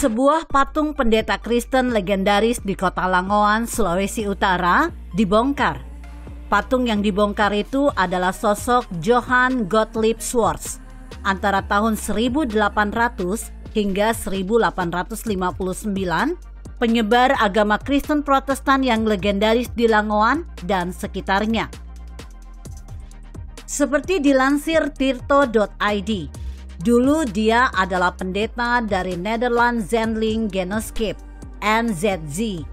Sebuah patung pendeta Kristen legendaris di kota Langoan, Sulawesi Utara, dibongkar. Patung yang dibongkar itu adalah sosok Johann Gottlieb Swartz antara tahun 1800 hingga 1859, penyebar agama Kristen Protestan yang legendaris di Langoan dan sekitarnya. Seperti dilansir tirto.id, Dulu dia adalah pendeta dari Netherlands Zenling Genootschap NZZ.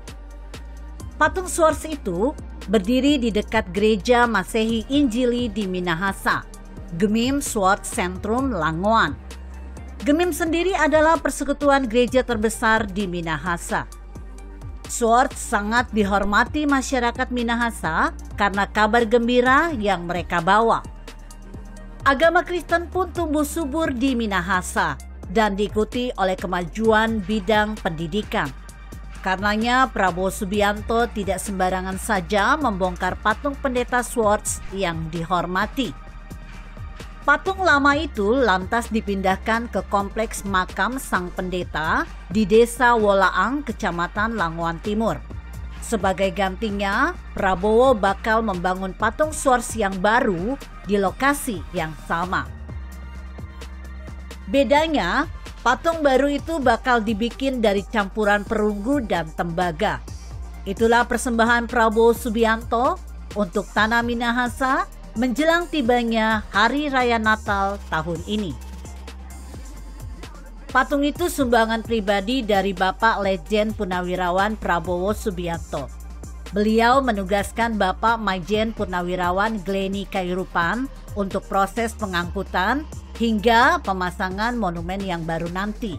Patung Swords itu berdiri di dekat gereja Masehi Injili di Minahasa, Gemim Sword Centrum Langoan. Gemim sendiri adalah persekutuan gereja terbesar di Minahasa. Sword sangat dihormati masyarakat Minahasa karena kabar gembira yang mereka bawa agama Kristen pun tumbuh subur di Minahasa dan diikuti oleh kemajuan bidang pendidikan. Karenanya Prabowo Subianto tidak sembarangan saja membongkar patung pendeta Swartz yang dihormati. Patung lama itu lantas dipindahkan ke kompleks makam sang pendeta di Desa Wolaang, Kecamatan Langoan Timur. Sebagai gantinya, Prabowo bakal membangun patung Swartz yang baru di lokasi yang sama. Bedanya, patung baru itu bakal dibikin dari campuran perunggu dan tembaga. Itulah persembahan Prabowo Subianto untuk Tanah Minahasa menjelang tibanya Hari Raya Natal tahun ini. Patung itu sumbangan pribadi dari Bapak Legend Punawirawan Prabowo Subianto. Beliau menugaskan Bapak Majen Purnawirawan Gleni Kairupan untuk proses pengangkutan hingga pemasangan monumen yang baru nanti.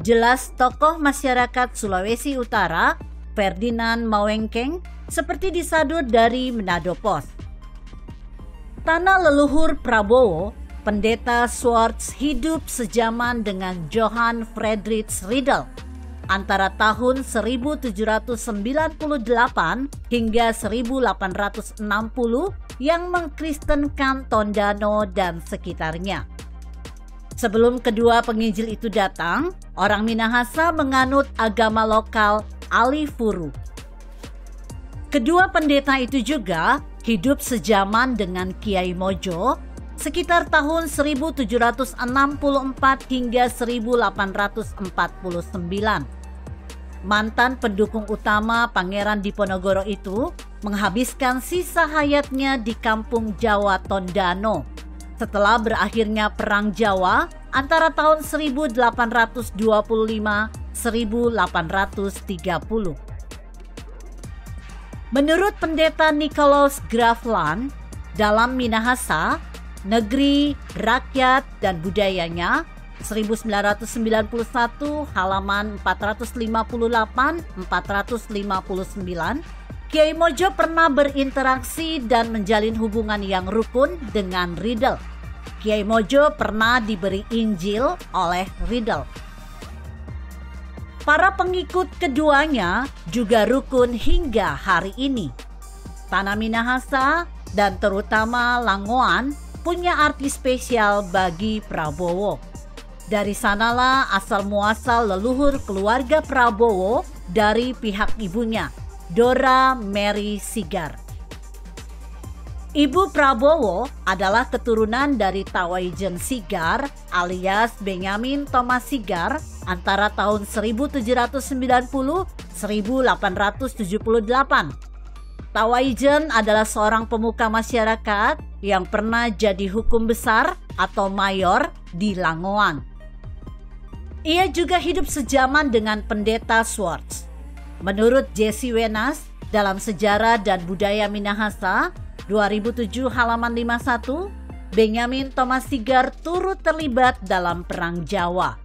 Jelas tokoh masyarakat Sulawesi Utara, Ferdinand Mawengkeng, seperti disadut dari Manado Post. Tanah leluhur Prabowo, pendeta Swartz hidup sejaman dengan Johann Friedrich Riedel antara tahun 1798 hingga 1860 yang mengkristenkan Tondano dan sekitarnya. Sebelum kedua penginjil itu datang, orang Minahasa menganut agama lokal Alifuru. Kedua pendeta itu juga hidup sejaman dengan Kiai Mojo sekitar tahun 1764 hingga 1849 mantan pendukung utama Pangeran Diponegoro itu menghabiskan sisa hayatnya di kampung Jawa Tondano. Setelah berakhirnya Perang Jawa antara tahun 1825 1830. Menurut pendeta Nikolaus Grafland, dalam Minahasa, negeri, rakyat, dan budayanya 1991 halaman 458 459 Kiai Mojo pernah berinteraksi dan menjalin hubungan yang rukun dengan Riddle. Kiai Mojo pernah diberi Injil oleh Riddle. Para pengikut keduanya juga rukun hingga hari ini. Tanah Minahasa dan terutama Langoan punya arti spesial bagi Prabowo. Dari sanalah asal muasal leluhur keluarga Prabowo dari pihak ibunya, Dora Mary Sigar. Ibu Prabowo adalah keturunan dari Tawaijen Sigar alias Benyamin Thomas Sigar antara tahun 1790-1878. Tawaijen adalah seorang pemuka masyarakat yang pernah jadi hukum besar atau mayor di Langoan. Ia juga hidup sejaman dengan pendeta Swartz. Menurut Jesse Wenas, dalam Sejarah dan Budaya Minahasa 2007 halaman 51, Benjamin Thomas Sigar turut terlibat dalam Perang Jawa.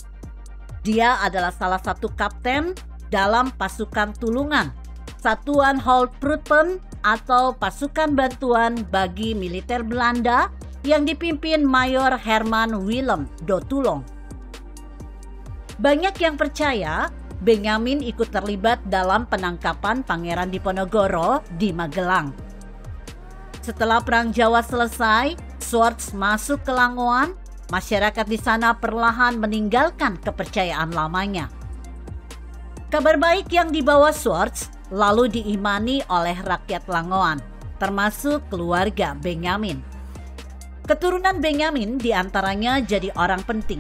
Dia adalah salah satu kapten dalam pasukan tulungan, Satuan Holtbruten atau pasukan bantuan bagi militer Belanda yang dipimpin Mayor Herman Willem Dotulong. Banyak yang percaya Benyamin ikut terlibat dalam penangkapan Pangeran Diponegoro di Magelang. Setelah Perang Jawa selesai, Swords masuk ke Langoan, masyarakat di sana perlahan meninggalkan kepercayaan lamanya. Kabar baik yang dibawa Swartz lalu diimani oleh rakyat Langoan, termasuk keluarga Benyamin. Keturunan Benyamin di antaranya jadi orang penting.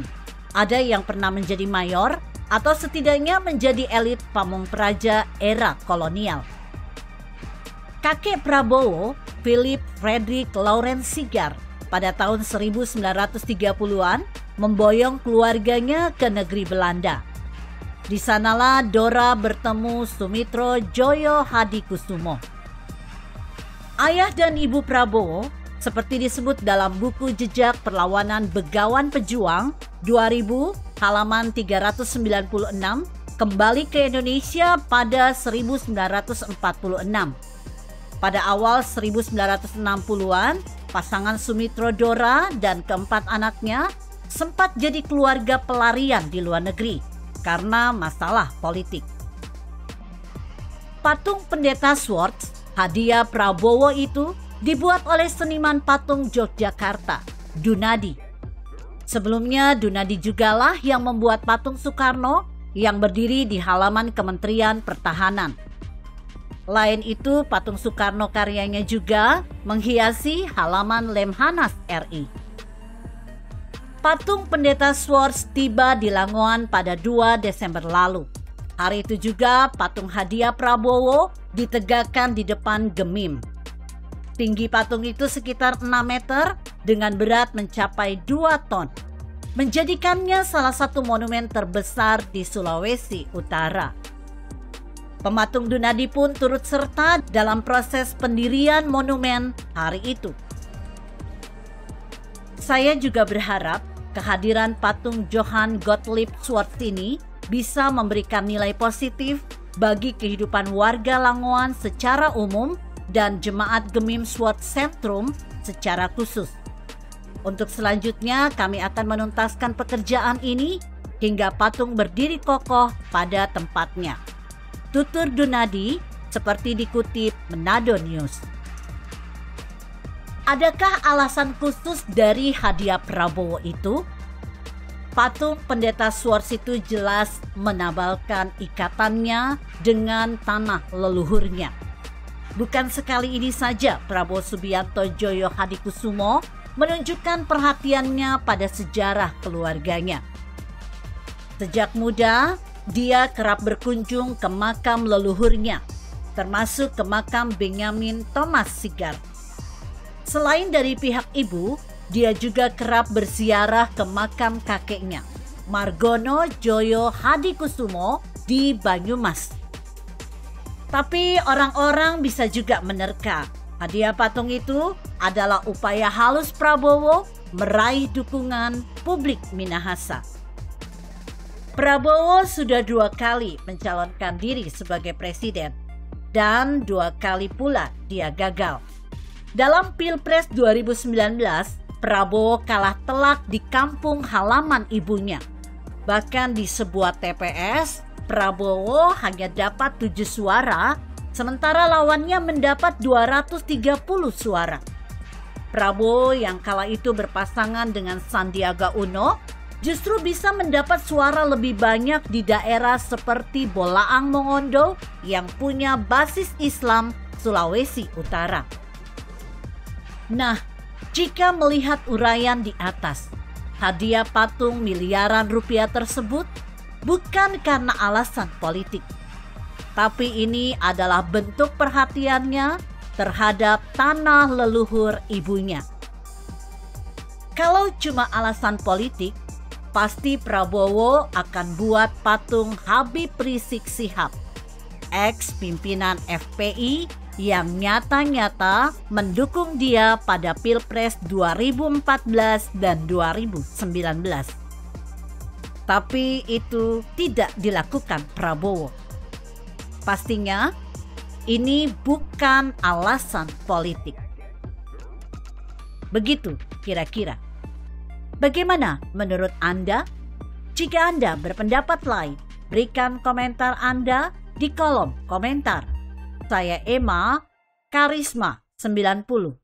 Ada yang pernah menjadi mayor atau setidaknya menjadi elit pamung praja era kolonial. Kakek Prabowo, Philip Frederick Lawrence Sigar, pada tahun 1930-an memboyong keluarganya ke negeri Belanda di sanalah Dora bertemu Sumitro Joyo Hadikusumo. Ayah dan ibu Prabowo seperti disebut dalam buku jejak perlawanan Begawan Pejuang 2000 halaman 396 kembali ke Indonesia pada 1946. Pada awal 1960-an, pasangan Sumitro Dora dan keempat anaknya sempat jadi keluarga pelarian di luar negeri karena masalah politik. Patung pendeta Swartz, hadiah Prabowo itu dibuat oleh seniman patung Yogyakarta, Dunadi. Sebelumnya Dunadi jugalah yang membuat patung Soekarno yang berdiri di halaman Kementerian Pertahanan. Lain itu, patung Soekarno karyanya juga menghiasi halaman Lemhanas RI. Patung Pendeta Swords tiba di Langoan pada 2 Desember lalu. Hari itu juga patung hadiah Prabowo ditegakkan di depan Gemim. Tinggi patung itu sekitar 6 meter dengan berat mencapai 2 ton. Menjadikannya salah satu monumen terbesar di Sulawesi Utara. Pematung Dunadi pun turut serta dalam proses pendirian monumen hari itu. Saya juga berharap kehadiran patung Johann Gottlieb Swartz ini bisa memberikan nilai positif bagi kehidupan warga Langoan secara umum dan jemaat Gemim Swartz Centrum secara khusus. Untuk selanjutnya kami akan menuntaskan pekerjaan ini hingga patung berdiri kokoh pada tempatnya. Tutur Dunadi seperti dikutip Menado News. Adakah alasan khusus dari hadiah Prabowo itu? Patung pendeta Swartz itu jelas menabalkan ikatannya dengan tanah leluhurnya. Bukan sekali ini saja Prabowo Subianto Joyo Hadikusumo menunjukkan perhatiannya pada sejarah keluarganya. Sejak muda, dia kerap berkunjung ke makam leluhurnya, termasuk ke makam Benyamin Thomas Sigar Selain dari pihak ibu, dia juga kerap berziarah ke makam kakeknya, Margono Joyo Hadikusumo di Banyumas. Tapi orang-orang bisa juga menerka hadiah patung itu adalah upaya halus Prabowo meraih dukungan publik Minahasa. Prabowo sudah dua kali mencalonkan diri sebagai presiden dan dua kali pula dia gagal. Dalam Pilpres 2019, Prabowo kalah telak di kampung halaman ibunya. Bahkan di sebuah TPS, Prabowo hanya dapat 7 suara, sementara lawannya mendapat 230 suara. Prabowo yang kala itu berpasangan dengan Sandiaga Uno justru bisa mendapat suara lebih banyak di daerah seperti Bolaang Mongondo yang punya basis Islam Sulawesi Utara. Nah, jika melihat uraian di atas, hadiah patung miliaran rupiah tersebut bukan karena alasan politik, tapi ini adalah bentuk perhatiannya terhadap tanah leluhur ibunya. Kalau cuma alasan politik, pasti Prabowo akan buat patung Habib Rizik Sihab, ex pimpinan FPI yang nyata-nyata mendukung dia pada Pilpres 2014 dan 2019. Tapi itu tidak dilakukan Prabowo. Pastinya ini bukan alasan politik. Begitu kira-kira. Bagaimana menurut Anda? Jika Anda berpendapat lain, berikan komentar Anda di kolom komentar. Saya Emma, Karisma 90.